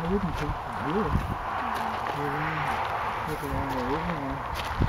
我有点 một chút 有